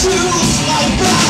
choose my path